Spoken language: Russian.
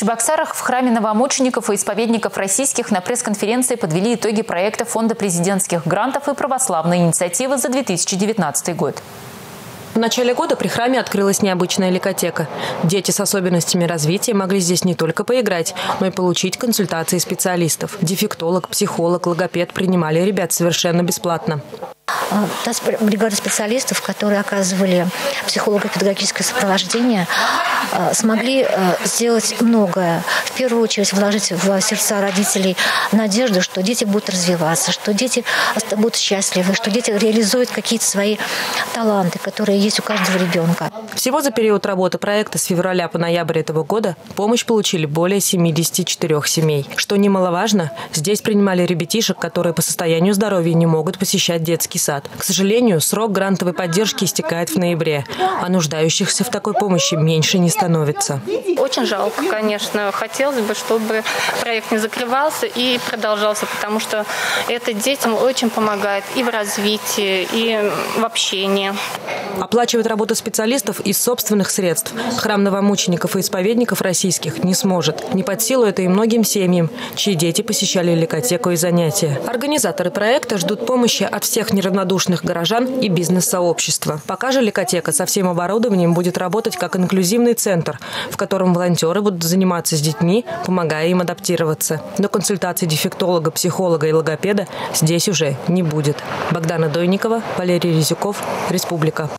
Чебоксарах в храме новомучеников и исповедников российских на пресс-конференции подвели итоги проекта Фонда президентских грантов и православной инициативы за 2019 год. В начале года при храме открылась необычная ликотека. Дети с особенностями развития могли здесь не только поиграть, но и получить консультации специалистов. Дефектолог, психолог, логопед принимали ребят совершенно бесплатно. Та бригада специалистов, которые оказывали психолого-педагогическое сопровождение, а, смогли а, сделать многое. В первую очередь вложить в сердца родителей надежду, что дети будут развиваться, что дети будут счастливы, что дети реализуют какие-то свои таланты, которые есть у каждого ребенка. Всего за период работы проекта с февраля по ноябрь этого года помощь получили более 74 семей. Что немаловажно, здесь принимали ребятишек, которые по состоянию здоровья не могут посещать детский сад. К сожалению, срок грантовой поддержки истекает в ноябре, а нуждающихся в такой помощи меньше не становится. Очень жалко, конечно. Хотелось бы, чтобы проект не закрывался и продолжался, потому что это детям очень помогает и в развитии, и в общении. Оплачивать работу специалистов из собственных средств храм новомучеников и исповедников российских не сможет. Не под силу это и многим семьям, чьи дети посещали ликотеку и занятия. Организаторы проекта ждут помощи от всех неравнодушных горожан и бизнес-сообщества. Пока же Ликотека со всем оборудованием будет работать как инклюзивный центр, в котором волонтеры будут заниматься с детьми, помогая им адаптироваться. Но консультаций дефектолога, психолога и логопеда здесь уже не будет. Богдана Дойникова, Валерий Резюков, Республика.